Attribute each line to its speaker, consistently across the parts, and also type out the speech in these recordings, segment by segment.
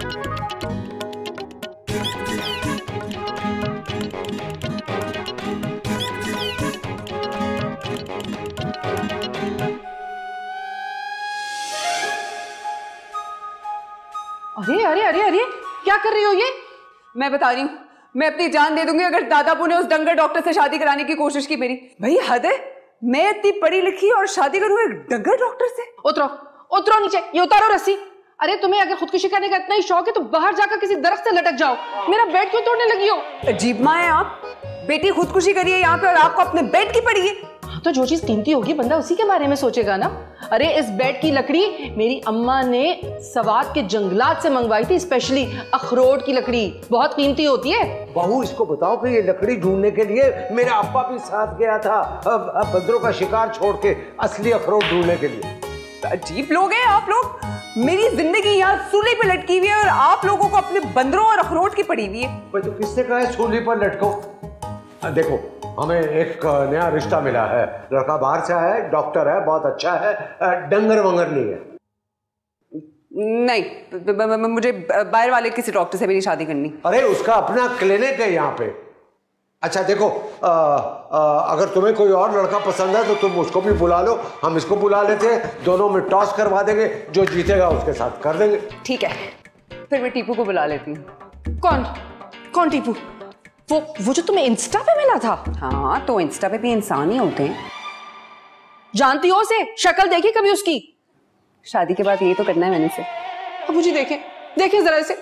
Speaker 1: अरे अरे अरे अरे, क्या कर रही हो ये?
Speaker 2: मैं बता रही हूँ, मैं अपनी जान दे दूँगी अगर दादापू ने उस डंगर डॉक्टर से शादी कराने की कोशिश की मेरी। भाई, हद है, मैं इतनी पढ़ी लिखी और शादी करूँगा एक डंगर डॉक्टर से?
Speaker 1: उतरो उतरो नीचे, ये उतारो रस्सी। अरे तुम्हें अगर खुदकुशी करने का इतना ही शौक है तो बाहर जाकर किसी दरख्त से लटक जाओ। मेरा बेड क्यों तोड़ने लगी हो?
Speaker 2: अजीब माँ है आप। बेटी खुदकुशी करिए यहाँ पे और आपको अपने बेड की पड़ी है।
Speaker 1: हाँ तो जो चीज़ कीमती होगी बंदा उसी के बारे में सोचेगा ना। अरे इस बेड की लकड़ी मेरी अम्मा ने सवात के जंगलात से मंगवाई थी स्पेशली अखरोट की लकड़ी। बहुत कीमती होती है।
Speaker 3: बहू इसको बताओ कि ये लकड़ी ढूँढने के लिए मेरा अब्बा भी साथ गया था अब अब बंदरों का शिकार छोड़ के असली अखरोट ढूँढने के लिए।
Speaker 2: अजीब लोग हैं आप लोग। मेरी ज़िंदगी यहाँ सूली पे लटकी हुई है और आप लोगों को अपने बंदरों और अखरोट की पड़ी हुई है।
Speaker 3: तो किसने कहा है सूली पर लटको? देखो हमें एक नया रिश्ता मिला है। लड़का बाहर से आया है डॉक्टर है बहुत अच्छा है डंगर वंगर नहीं है।
Speaker 2: नहीं मुझे बाहर वाले किसी डॉक्टर से मेरी शादी करनी।
Speaker 3: अरे उसका अपना क्लिनिक है यहाँ पे। अच्छा देखो आ, आ, अगर तुम्हें कोई और लड़का पसंद है तो तुम उसको भी बुला लो। हम इसको बुला लेते हैं दोनों में टॉस करवा देंगे जो जीतेगा उसके साथ कर देंगे।
Speaker 2: ठीक है फिर मैं टीपू को बुला लेती हूँ।
Speaker 1: कौन? कौन टीपू? वो वो जो तुम्हें इंस्टा पे मिला था।
Speaker 2: हाँ तो इंस्टा पे भी इंसान ही होते हैं।
Speaker 1: जानती हो उसे? शक्ल देखी कभी उसकी?
Speaker 2: शादी के बाद ये तो करना है मैंने से
Speaker 1: अब मुझे देखें देखें जरा इसे।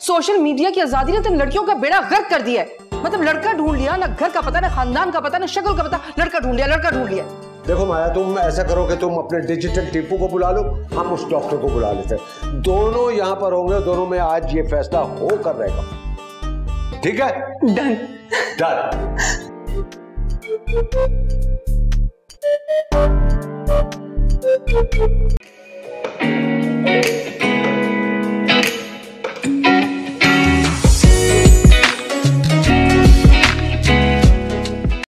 Speaker 1: सोशल मीडिया की आज़ादी ने तो इन लड़कियों का बेड़ा गर्क कर दिया है। मतलब लड़का ढूंढ लिया ना घर का पता ना खानदान का पता ना शक्ल का पता लड़का ढूंढ लिया लड़का ढूंढ लिया।
Speaker 3: देखो माया तुम ऐसा करो कि तुम अपने डिजिटल टीपू को बुला लो हम उस डॉक्टर को बुला लेते हैं। दोनों यहाँ पर होंगे दोनों में आज ये फैसला हो कर रहेगा। ठीक है?
Speaker 2: Done
Speaker 3: done